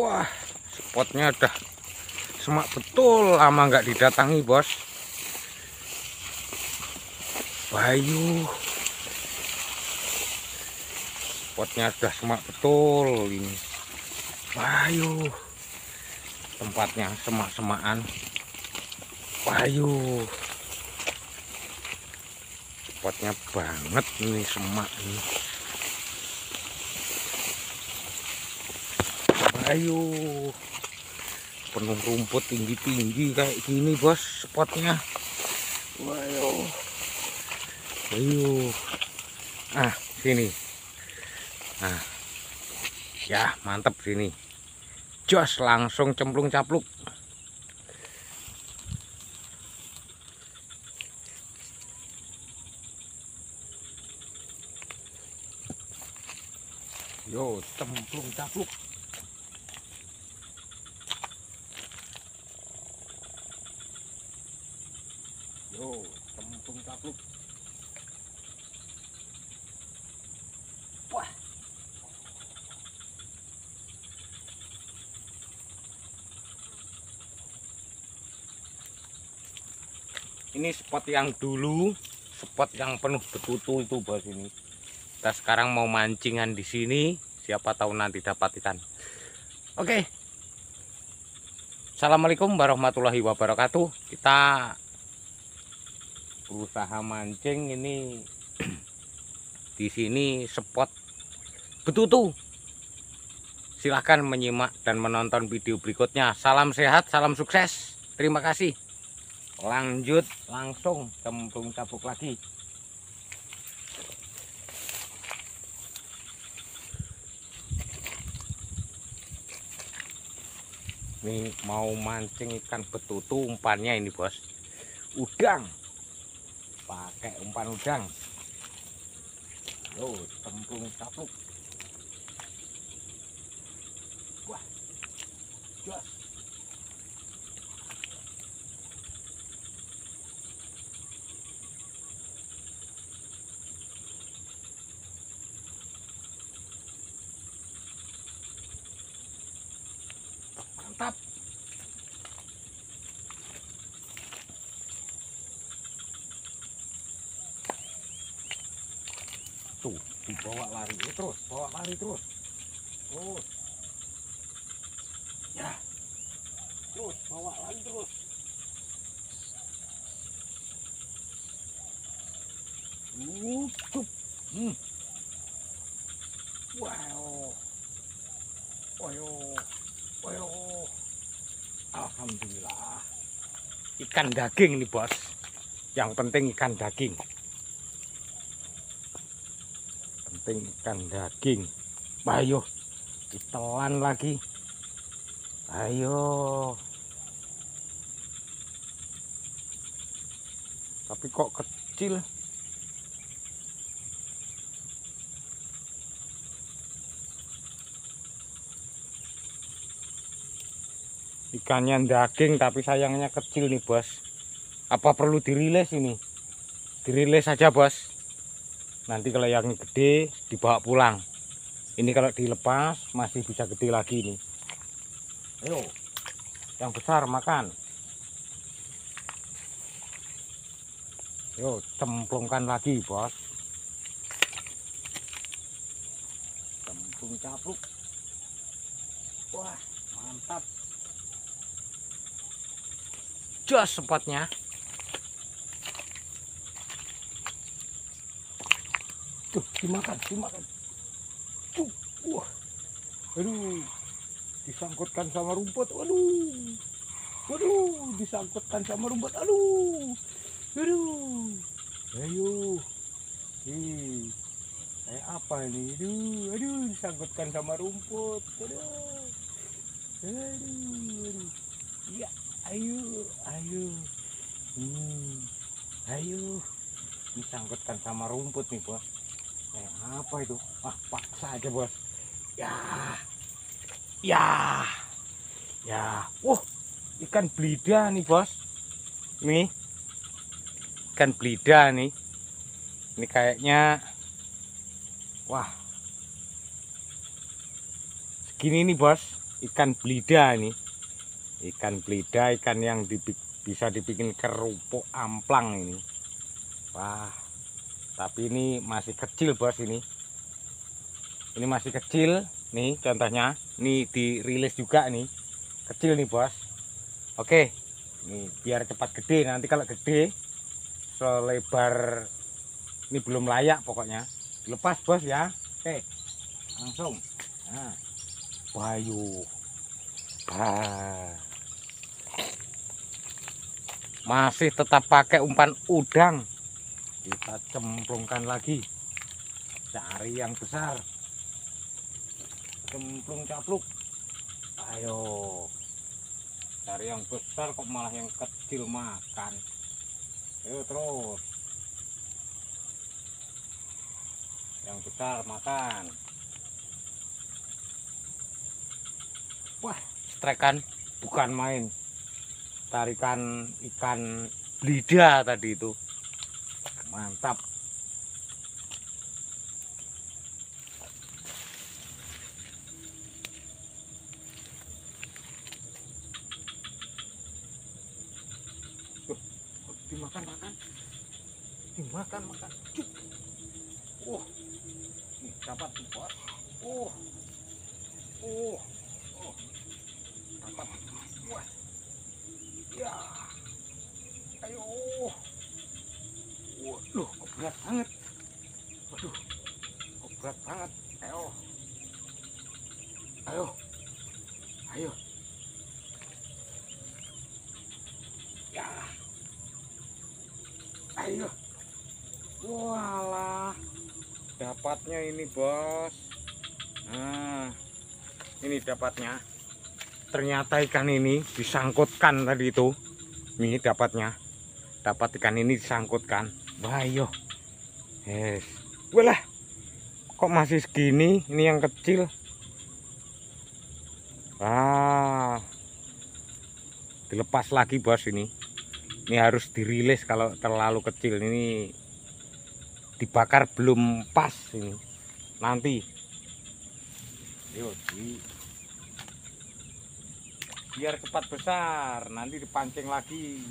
Wah, spotnya udah semak betul lama nggak didatangi bos. Bayu. Spotnya sudah semak betul ini. Bayu. Tempatnya semak-semakan. Bayu. Spotnya banget ini semak ini. Bayu penuh rumput tinggi-tinggi kayak gini bos spotnya. Wayo. Ayo. Ah sini. Nah ya mantep sini. Jos langsung cemplung capluk yo cemplung capluk Yo, tempung capluk. Wah. Ini spot yang dulu, spot yang penuh betutu itu bos ini. Kita sekarang mau mancingan di sini, siapa tahu nanti dapat ikan. Oke. Assalamualaikum warahmatullahi wabarakatuh. Kita berusaha mancing ini di sini spot betutu silahkan menyimak dan menonton video berikutnya salam sehat salam sukses terima kasih lanjut langsung cemplung cabuk lagi. Ini mau mancing ikan betutu umpannya ini bos. Udang. Pakai umpan udang. Yo cemplung capuk wah jos tuh dibawa lari ya, terus bawa lari terus terus ya terus bawa lari terus Wucup. Hmm. Wow. Wayo. Wayo. Alhamdulillah. Ikan daging nih, Bos. Yang penting ikan daging. Penting ikan daging. Ayo ditelan lagi. Ayo. Tapi kok kecil? Ikannya daging tapi sayangnya kecil nih bos. Apa perlu dirilis ini? Dirilis saja bos nanti kalau yang gede dibawa pulang. Ini kalau dilepas masih bisa gede lagi ini. Ayo. Yang besar makan. Yuk cemplungkan lagi bos. Cemplung capluk. Wah mantap. Jos spotnya dimakan dimakan. Tuh wah. Aduh disangkutkan sama rumput waduh. Waduh disangkutkan sama rumput aduh. Aduh. Ayo. Ih kayak apa ini? Aduh aduh disangkutkan sama rumput aduh. Aduh, aduh. ya ayo ayo. Hmm. ayo. Disangkutkan sama rumput nih bos kayak apa itu? Ah paksa aja bos. Ya ya ya. Wah ikan belida nih bos. Nih ikan belida nih. Ini kayaknya wah. Segini nih bos ikan belida ini ikan belida ikan yang dibi bisa dibikin kerupuk amplang ini. Wah tapi ini masih kecil bos ini. Ini masih kecil. Nih contohnya. Ini dirilis juga nih. Kecil nih bos. Oke. Nih biar cepat gede. Nanti kalau gede selebar ini belum layak pokoknya. Lepas bos ya. Oke. Langsung. Nah. Bayu. Bah masih tetap pakai umpan udang kita cemplungkan lagi. Cari yang besar. Cemplung capluk. Ayo. Cari yang besar kok malah yang kecil makan. Ayo terus. Yang besar makan. Wah strekan. bukan main. Tarikan ikan belida tadi itu mantap. Dimakan makan. Dimakan makan. Cuk. Oh. Ini dapat bos oh. Oh. Oh. Dapat. Wah. Ya. Ayo waduh kok berat banget. Waduh kok berat banget. Ayo. Ayo. Ayo. Ya. Ayo. Walah. Dapatnya ini bos. Nah ini dapatnya. Ternyata ikan ini disangkutkan tadi itu. Ini dapatnya dapat ikan ini disangkutkan. Wah yo yes. Walah kok masih segini? Ini yang kecil. Ah dilepas lagi bos ini. Ini harus dirilis kalau terlalu kecil. Ini dibakar belum pas ini. Nanti. Yuk biar cepat besar nanti dipancing lagi